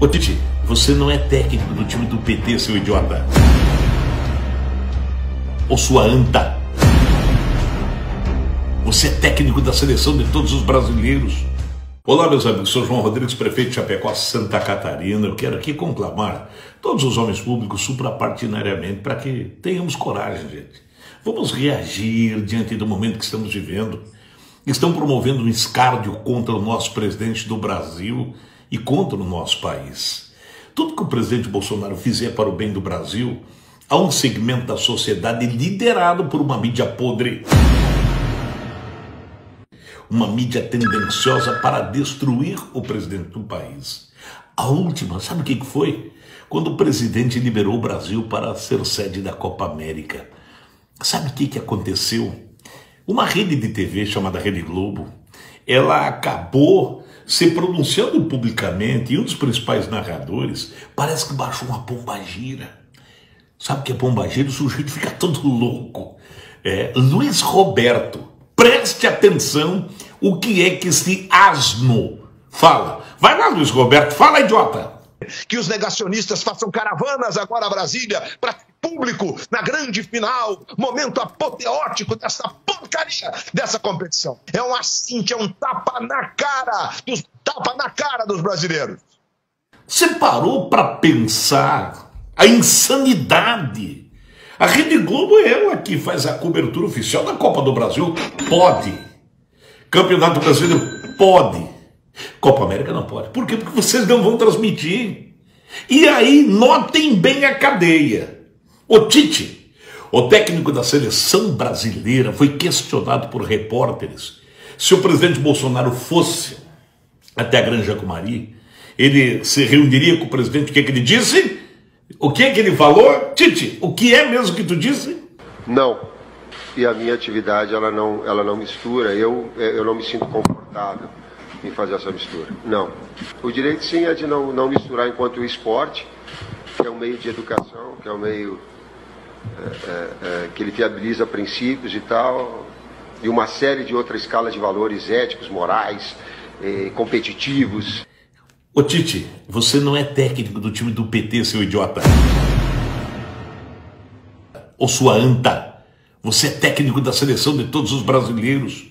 Ô Titi, você não é técnico do time do PT, seu idiota. Ou sua anta. Você é técnico da seleção de todos os brasileiros. Olá, meus amigos. Sou João Rodrigues, prefeito de Chapecó, Santa Catarina. Eu quero aqui conclamar todos os homens públicos suprapartinariamente para que tenhamos coragem, gente. Vamos reagir diante do momento que estamos vivendo. Estão promovendo um escárdio contra o nosso presidente do Brasil e contra o nosso país. Tudo que o presidente Bolsonaro fizer para o bem do Brasil, há um segmento da sociedade liderado por uma mídia podre. Uma mídia tendenciosa para destruir o presidente do país. A última, sabe o que foi? Quando o presidente liberou o Brasil para ser sede da Copa América. Sabe o que, aconteceu? Uma rede de TV chamada Rede Globo, ela acabou se pronunciando publicamente, e um dos principais narradores parece que baixou uma pombagira. Sabe o que é pombagira? O sujeito fica todo louco. É, Luiz Roberto, preste atenção o que é que esse asno fala. Vai lá, Luiz Roberto, fala, idiota. Que os negacionistas façam caravanas agora a Brasília para público na grande final, momento apoteótico dessa porcaria dessa competição. É um assinte, é um tapa na cara, dos, tapa na cara dos brasileiros. Você parou para pensar a insanidade? A Rede Globo é ela que faz a cobertura oficial da Copa do Brasil. Pode. Campeonato Brasileiro pode. Copa América não pode. Por quê? Porque vocês não vão transmitir. E aí, notem bem a cadeia. O Tite, o técnico da seleção brasileira, foi questionado por repórteres se o presidente Bolsonaro fosse até a Granja Comari, ele se reuniria com o presidente. O que, é que ele disse? O que, é que ele falou? Tite, o que é mesmo que tu disse? Não. E a minha atividade ela não, ela não mistura. Eu, eu não me sinto confortável em fazer essa mistura. Não. O direito sim é de não, não misturar enquanto o esporte, que é um meio de educação, que é um meio é, é, que ele viabiliza princípios e tal, e uma série de outras escalas de valores éticos, morais, eh, competitivos. Ô Tite, você não é técnico do time do PT, seu idiota. Ou sua anta. Você é técnico da seleção de todos os brasileiros.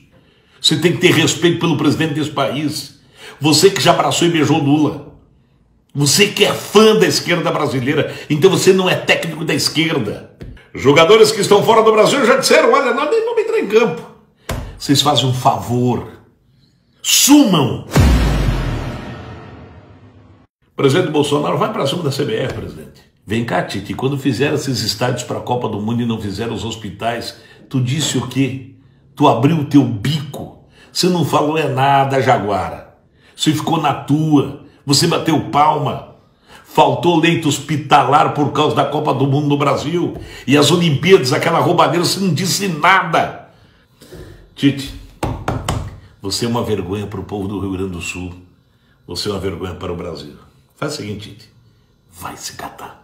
Você tem que ter respeito pelo presidente desse país. Você que já abraçou e beijou Lula. Você que é fã da esquerda brasileira, então você não é técnico da esquerda. Jogadores que estão fora do Brasil já disseram: olha, nós nem vamos entrar em campo. Vocês fazem um favor. Sumam. Presidente Bolsonaro, vai para cima da CBF, presidente. Vem cá, Tite, quando fizeram esses estádios para a Copa do Mundo e não fizeram os hospitais, tu disse o quê? Tu abriu o teu bico. Você não falou é nada, Jaguara. Você ficou na tua. Você bateu palma. Faltou leito hospitalar por causa da Copa do Mundo no Brasil. E as Olimpíadas, aquela roubadeira, você não disse nada. Tite, você é uma vergonha para o povo do Rio Grande do Sul. Você é uma vergonha para o Brasil. Faz o seguinte, Tite. Vai se catar.